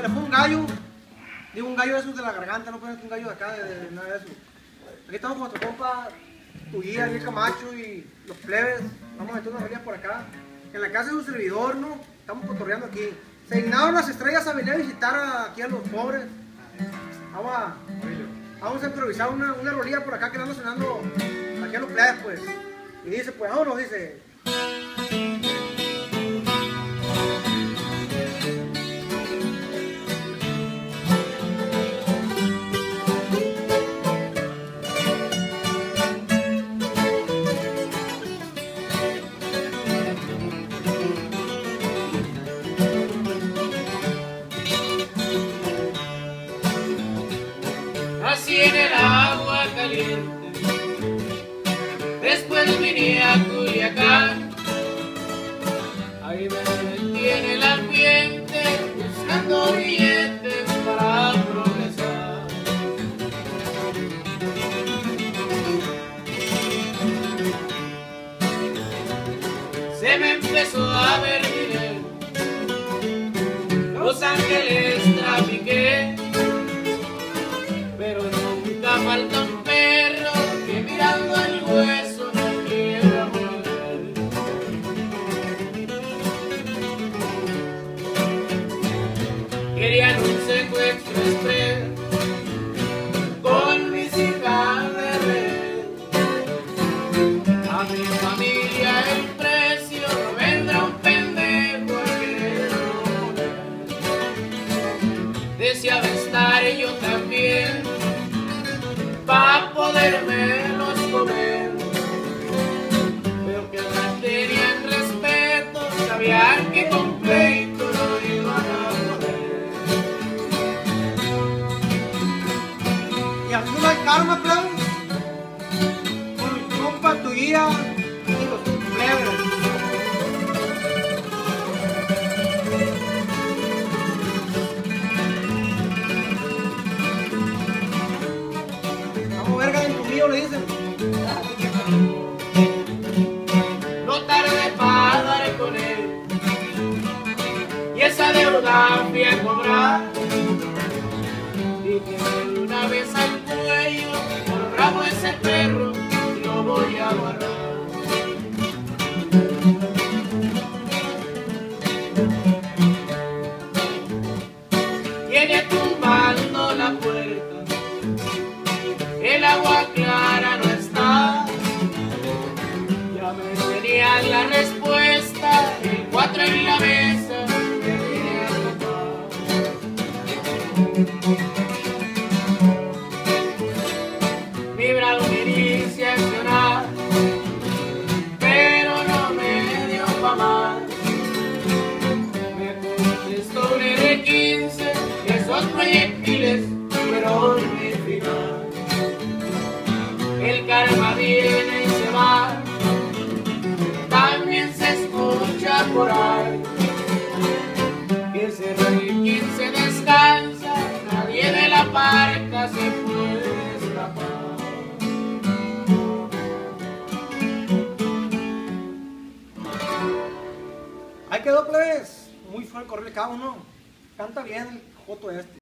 se fue un gallo. Digo, un gallo de esos de la garganta, no pones un gallo de acá, de, nada de eso. Aquí estamos con nuestro compa, tu guía, Ariel Camacho y los plebes. Vamos a meter unas ferias por acá. En la casa de un servidor, ¿no? Estamos cotorreando aquí. Se dignaron las estrellas a venir a visitar aquí a los pobres. Vamos a, vamos a improvisar una, una rolilla por acá que andamos sonando aquí a los plebes, pues. Y dice, pues vámonos, dice. Caliente. Después vine a Culiacán. Ahí me en el ambiente buscando billetes para progresar. Se me empezó a ver. Los Ángeles trafiqué. Deseaba estar yo también para podérmelos comer. Pero que me tenían respeto, sabían que con pleito no iban a poder. Y sur del karma, plebes. Con mi compa, tu guía Deuda fui a cobrar. Dije una vez al cuello, por rabo ese perro, y lo voy a agarrar. Viene tumbando la puerta, el agua clara no está. Ya me tenían la respuesta, proyectiles fueron mi final. El karma viene y se va, también se escucha por ahí. Que ese rey 15 descansa, nadie de la parca se puede escapar. Ahí quedó, plebes. Muy fuerte el correo de cada uno. Canta bien el joto este.